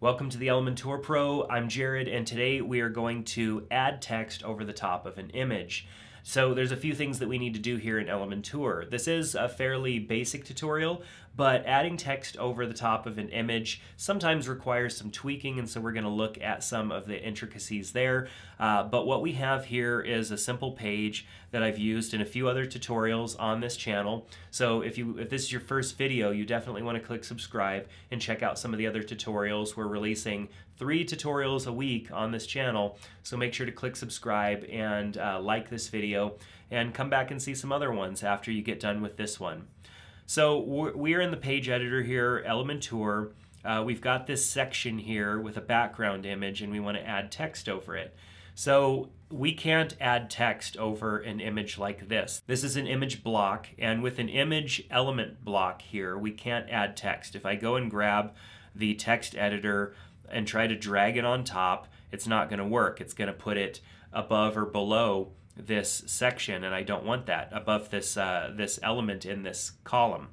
Welcome to the Elementor Pro. I'm Jerad, and today we are going to add text over the top of an image. So there's a few things that we need to do here in Elementor. This is a fairly basic tutorial, but adding text over the top of an image sometimes requires some tweaking, and so we're going to look at some of the intricacies there. Uh, but what we have here is a simple page that I've used in a few other tutorials on this channel. So if you if this is your first video, you definitely want to click subscribe and check out some of the other tutorials. We're releasing three tutorials a week on this channel, so make sure to click subscribe and uh, like this video and come back and see some other ones after you get done with this one. So we're in the page editor here, Elementor. Uh, we've got this section here with a background image and we want to add text over it. So we can't add text over an image like this. This is an image block and with an image element block here, we can't add text. If I go and grab the text editor and try to drag it on top, it's not going to work. It's going to put it above or below this section and I don't want that above this uh, this element in this column.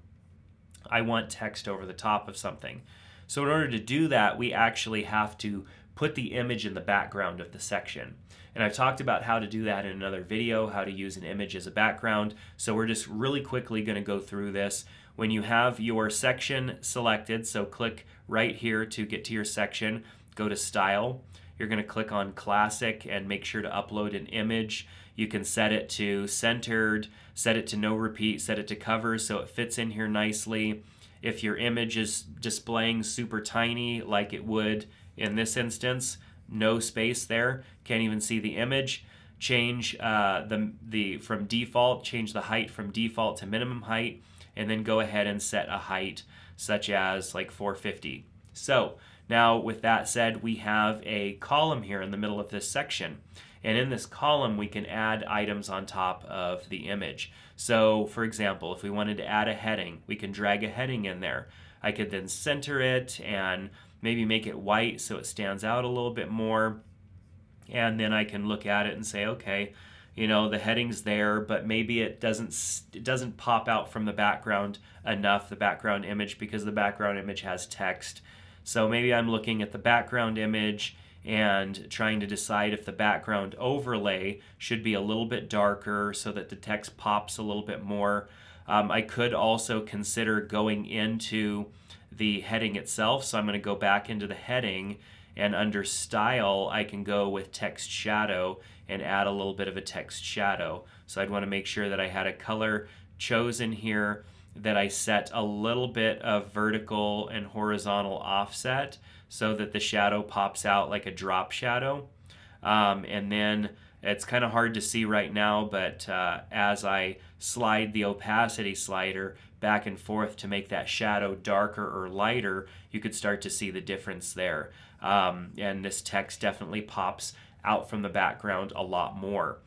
I want text over the top of something. So in order to do that, we actually have to put the image in the background of the section. And I've talked about how to do that in another video, how to use an image as a background. So we're just really quickly going to go through this. When you have your section selected, so click right here to get to your section, go to Style. You're going to click on Classic and make sure to upload an image. You can set it to centered, set it to no repeat, set it to cover so it fits in here nicely. If your image is displaying super tiny like it would in this instance, no space there, can't even see the image. Change uh, the, the from default, change the height from default to minimum height, and then go ahead and set a height such as like 450. So now with that said, we have a column here in the middle of this section. And in this column, we can add items on top of the image. So for example, if we wanted to add a heading, we can drag a heading in there. I could then center it and maybe make it white so it stands out a little bit more. And then I can look at it and say, okay, you know, the heading's there, but maybe it doesn't it doesn't pop out from the background enough, the background image, because the background image has text. So maybe I'm looking at the background image and trying to decide if the background overlay should be a little bit darker so that the text pops a little bit more. Um, I could also consider going into the heading itself. So I'm going to go back into the heading and under style, I can go with text shadow and add a little bit of a text shadow. So I'd want to make sure that I had a color chosen here that I set a little bit of vertical and horizontal offset so that the shadow pops out like a drop shadow. Um, and then it's kind of hard to see right now, but uh, as I slide the opacity slider back and forth to make that shadow darker or lighter, you could start to see the difference there. Um, and this text definitely pops out from the background a lot more.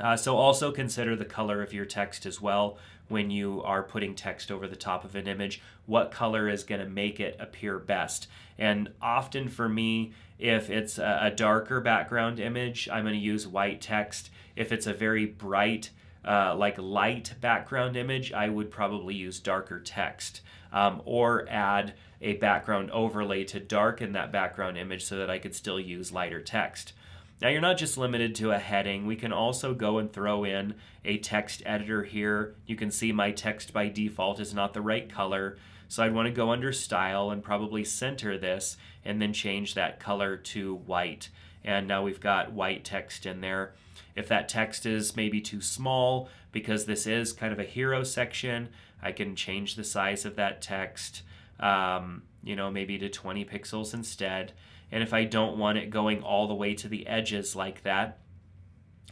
Uh, so also consider the color of your text as well when you are putting text over the top of an image. What color is going to make it appear best? And often for me, if it's a, darker background image, I'm going to use white text. If it's a very bright, uh, like light background image, I would probably use darker text um, or add a background overlay to darken that background image so that I could still use lighter text. Now you're not just limited to a heading, we can also go and throw in a text editor here. You can see my text by default is not the right color, so I'd want to go under style and probably center this and then change that color to white. And now we've got white text in there. If that text is maybe too small, because this is kind of a hero section, I can change the size of that text, um, you know, maybe to 20 pixels instead. And if I don't want it going all the way to the edges like that,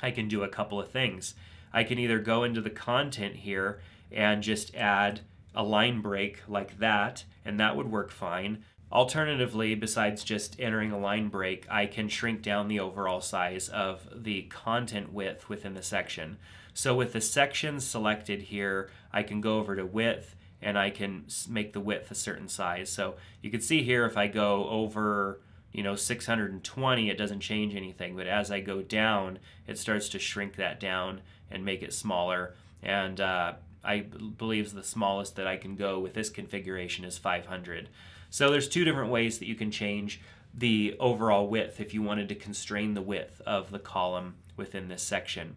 I can do a couple of things. I can either go into the content here and just add a line break like that, and that would work fine. Alternatively, besides just entering a line break, I can shrink down the overall size of the content width within the section. So with the section selected here, I can go over to width and I can make the width a certain size. So you can see here if I go over you know 620 it doesn't change anything. But as I go down it starts to shrink that down and make it smaller. And uh, I believe the smallest that I can go with this configuration is 500 So there's two different ways that you can change the overall width if you wanted to constrain the width of the column within this section.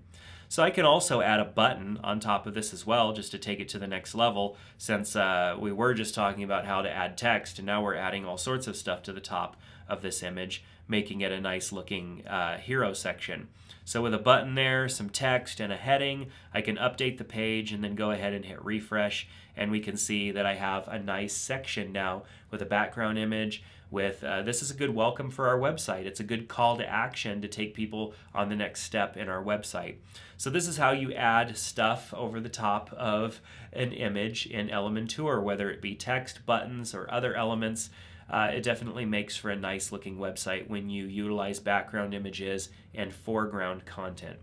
So I can also add a button on top of this as well, just to take it to the next level, since uh, we were just talking about how to add text, and now we're adding all sorts of stuff to the top of this image, making it a nice looking uh, hero section. So with a button there, some text, and a heading, I can update the page and then go ahead and hit refresh, and we can see that I have a nice section now with a background image, with uh, this is a good welcome for our website. It's a good call to action to take people on the next step in our website. So this is how you add stuff over the top of an image in Elementor, whether it be text, buttons, or other elements. Uh, it definitely makes for a nice looking website when you utilize background images and foreground content.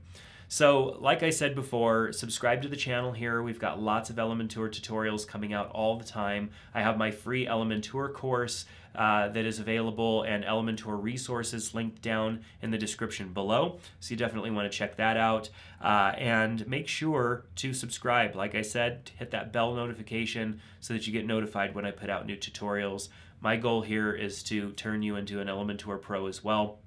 So, like I said before, subscribe to the channel here. We've got lots of Elementor tutorials coming out all the time. I have my free Elementor course uh, that is available and Elementor resources linked down in the description below. So, you definitely want to check that out. Uh, and make sure to subscribe. Like I said, hit that bell notification so that you get notified when I put out new tutorials. My goal here is to turn you into an Elementor Pro as well.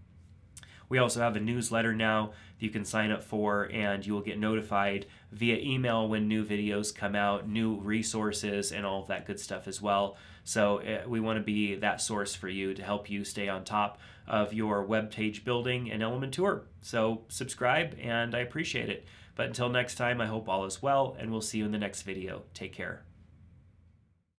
We also have a newsletter now that you can sign up for, and you will get notified via email when new videos come out, new resources, and all of that good stuff as well. So uh, we want to be that source for you to help you stay on top of your web page building and Elementor. So subscribe, and I appreciate it. But until next time, I hope all is well, and we'll see you in the next video. Take care.